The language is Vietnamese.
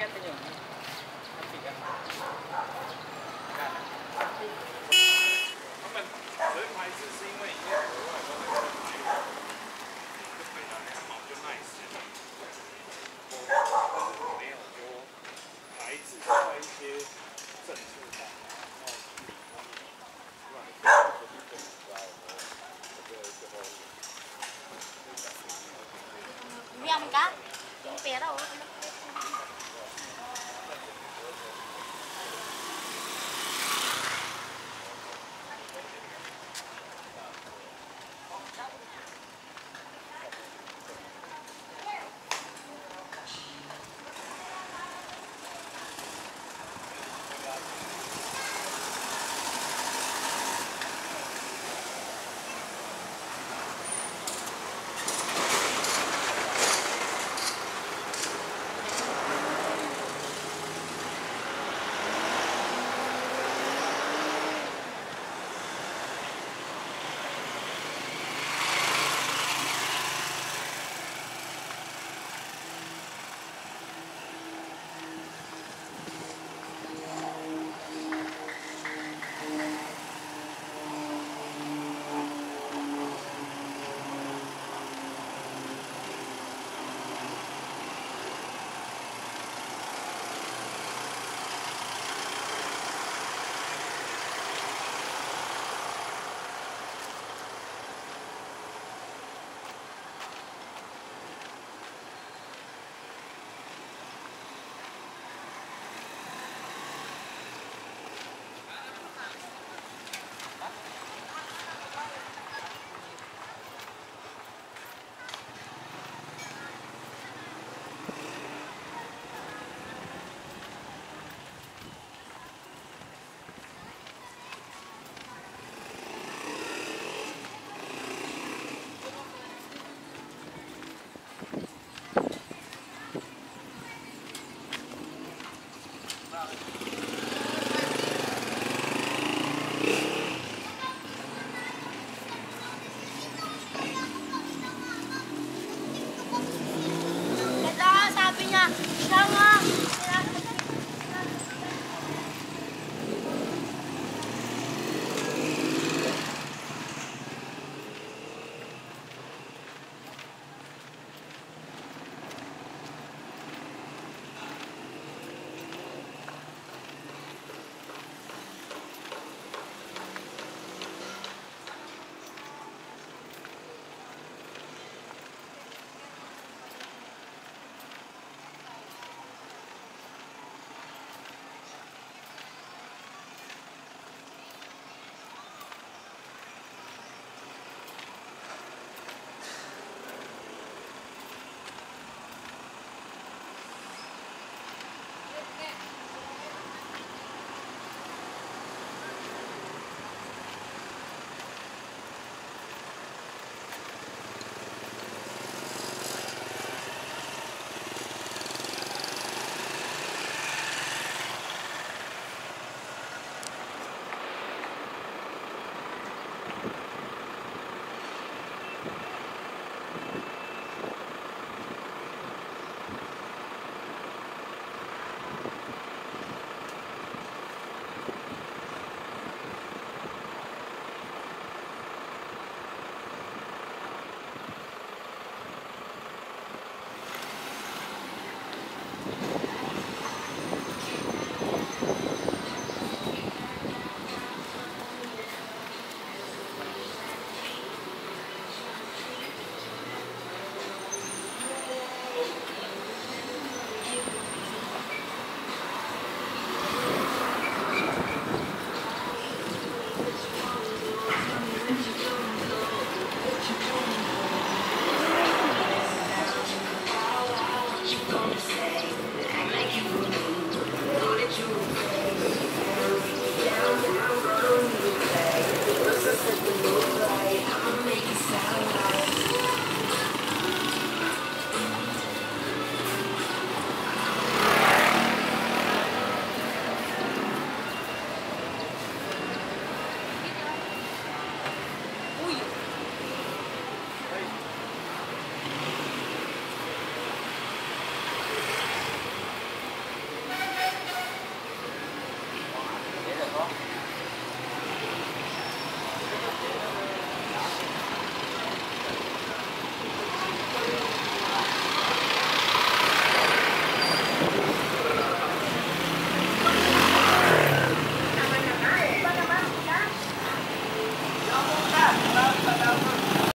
他们轮盘是是因为。